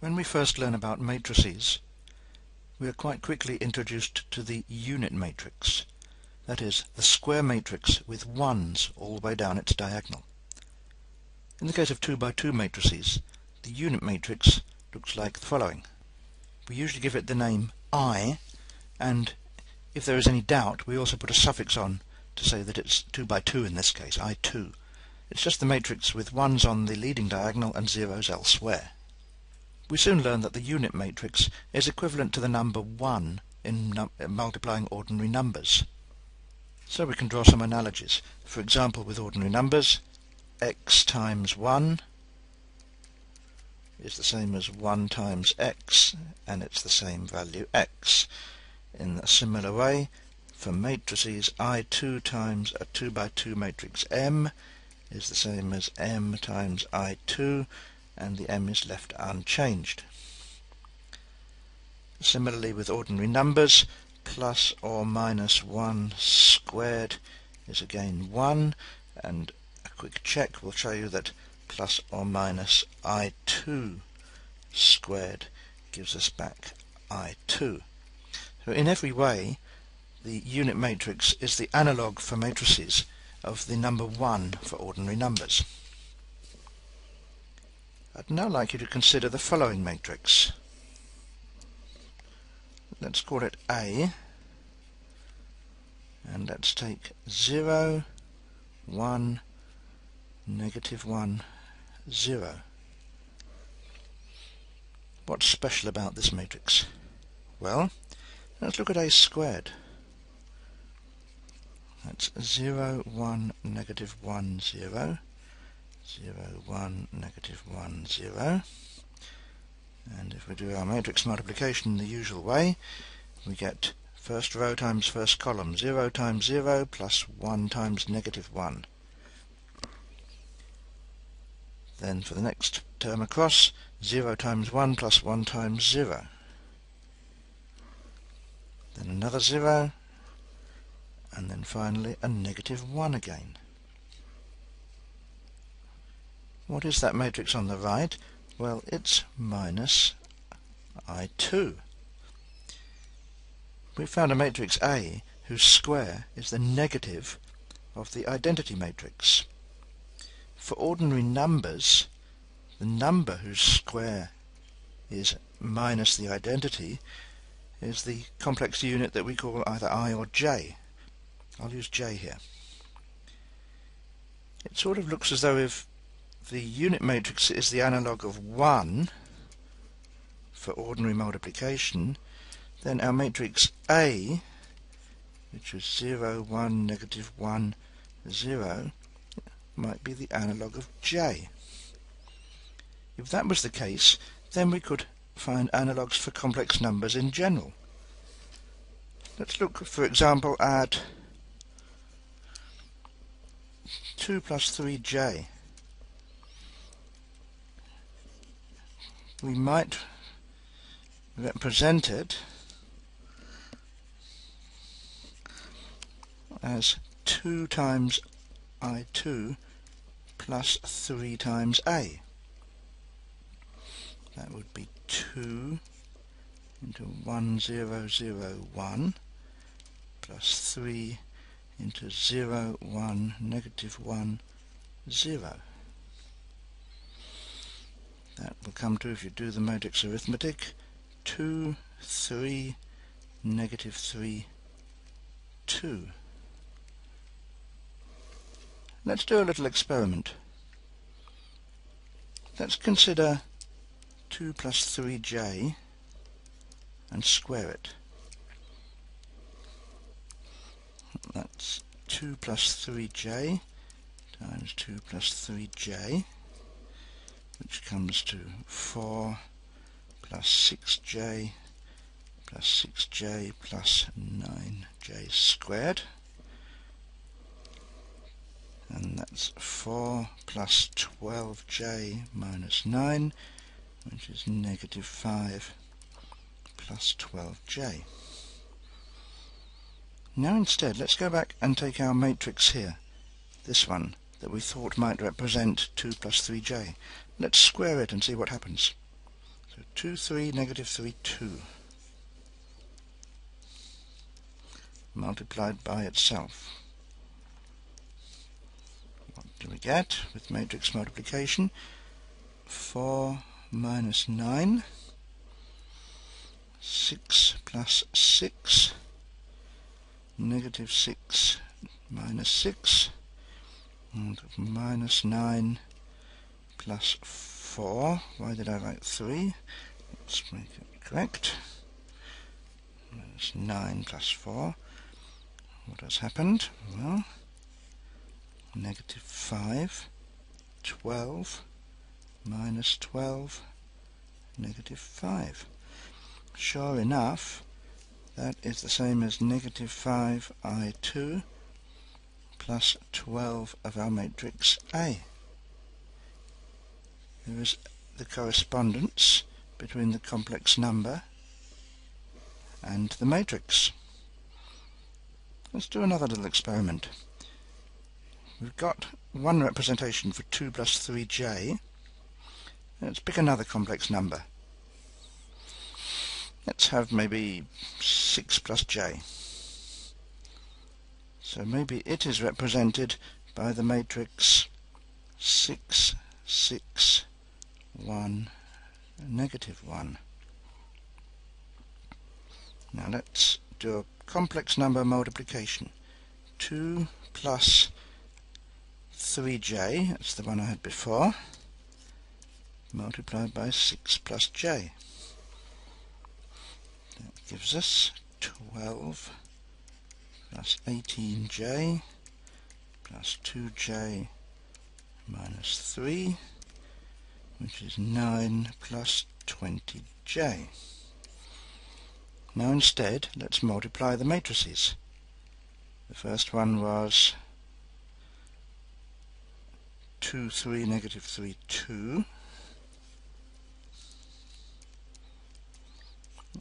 When we first learn about matrices, we are quite quickly introduced to the unit matrix, that is, the square matrix with ones all the way down its diagonal. In the case of 2 by 2 matrices, the unit matrix looks like the following. We usually give it the name I, and if there is any doubt, we also put a suffix on to say that it's 2 by 2 in this case, I2. It's just the matrix with ones on the leading diagonal and zeros elsewhere. We soon learn that the unit matrix is equivalent to the number 1 in num multiplying ordinary numbers. So we can draw some analogies. For example, with ordinary numbers, x times 1 is the same as 1 times x, and it's the same value x. In a similar way, for matrices, I2 times a 2 by 2 matrix M is the same as M times I2, and the m is left unchanged. Similarly with ordinary numbers, plus or minus 1 squared is again 1, and a quick check will show you that plus or minus i2 squared gives us back i2. So in every way, the unit matrix is the analogue for matrices of the number 1 for ordinary numbers. I'd now like you to consider the following matrix. Let's call it A, and let's take 0, 1, negative 1, 0. What's special about this matrix? Well, let's look at A squared. That's 0, 1, negative 1, 0. 0, 1, negative 1, 0. And if we do our matrix multiplication the usual way, we get first row times first column, 0 times 0 plus 1 times negative 1. Then for the next term across, 0 times 1 plus 1 times 0. Then another 0, and then finally a negative 1 again. What is that matrix on the right? Well, it's minus I2. We found a matrix A whose square is the negative of the identity matrix. For ordinary numbers, the number whose square is minus the identity is the complex unit that we call either I or J. I'll use J here. It sort of looks as though if the unit matrix is the analogue of 1 for ordinary multiplication, then our matrix A, which is 0, 1, negative 1, 0, might be the analogue of J. If that was the case, then we could find analogues for complex numbers in general. Let's look, for example, at 2 plus 3j. We might represent it as 2 times I2 plus 3 times A. That would be 2 into 1001 plus 3 into 0, 1, negative 1, 0 that will come to, if you do the matrix arithmetic, 2, 3, negative 3, 2. Let's do a little experiment. Let's consider 2 plus 3j and square it. That's 2 plus 3j times 2 plus 3j which comes to 4 plus 6j plus 6j plus 9j squared. And that's 4 plus 12j minus 9 which is negative 5 plus 12j. Now instead let's go back and take our matrix here, this one that we thought might represent 2 plus 3j. Let's square it and see what happens. So 2, 3, negative 3, 2 multiplied by itself. What do we get with matrix multiplication? 4 minus 9, 6 plus 6, negative 6 minus 6, and minus 9 plus 4. Why did I write 3? Let's make it correct. Minus 9 plus 4. What has happened? Well, negative 5, 12, minus 12, negative 5. Sure enough, that is the same as negative 5 I2 plus 12 of our matrix A. There is the correspondence between the complex number and the matrix. Let's do another little experiment. We've got one representation for 2 plus 3j. Let's pick another complex number. Let's have maybe 6 plus j. So maybe it is represented by the matrix 6, 6, 1, negative 1. Now let's do a complex number multiplication. 2 plus 3j, that's the one I had before, multiplied by 6 plus j. That gives us 12 plus 18j plus 2j minus 3, which is 9 plus 20j. Now instead, let's multiply the matrices. The first one was 2, 3, negative 3, 2.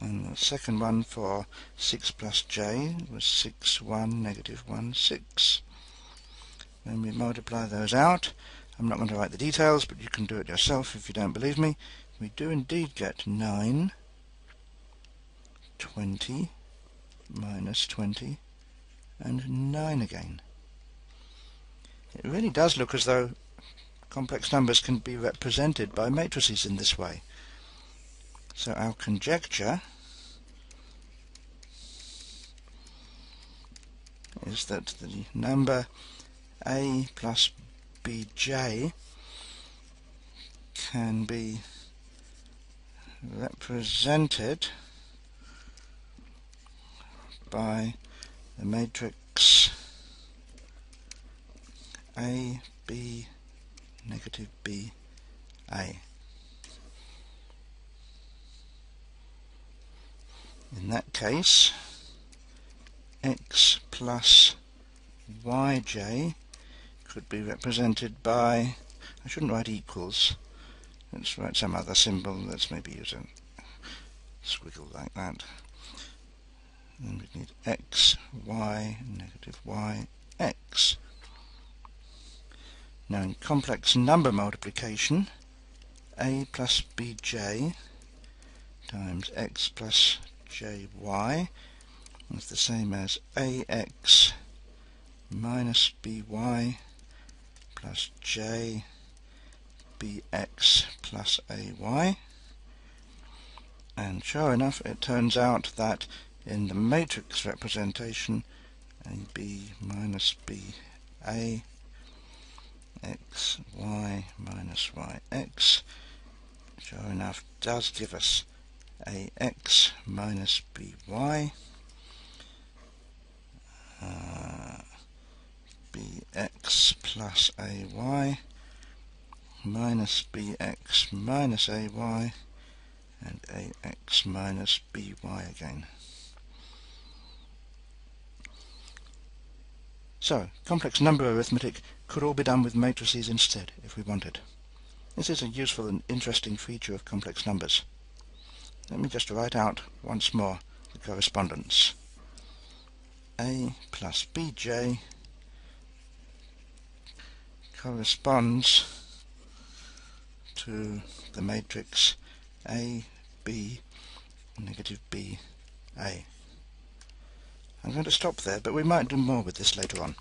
And the second one for 6 plus j was 6, 1, negative 1, 6. When we multiply those out, I'm not going to write the details, but you can do it yourself if you don't believe me. We do indeed get 9 20 minus 20 and 9 again. It really does look as though complex numbers can be represented by matrices in this way. So our conjecture is that the number a plus bj can be represented by the matrix A, B, negative B, A. In that case, x plus yj could be represented by, I shouldn't write equals, let's write some other symbol, let's maybe use a squiggle like that. Then we need x, y, negative y, x. Now in complex number multiplication, a plus bj times x plus jy is the same as ax minus by plus j bx plus ay. And sure enough, it turns out that in the matrix representation AB minus BA x y minus yx sure enough does give us ax minus by uh, bx plus ay minus bx minus ay and ax minus by again. So, complex number arithmetic could all be done with matrices instead, if we wanted. This is a useful and interesting feature of complex numbers. Let me just write out once more the correspondence. A plus bj corresponds to the matrix A, B, negative B, A. I'm going to stop there, but we might do more with this later on.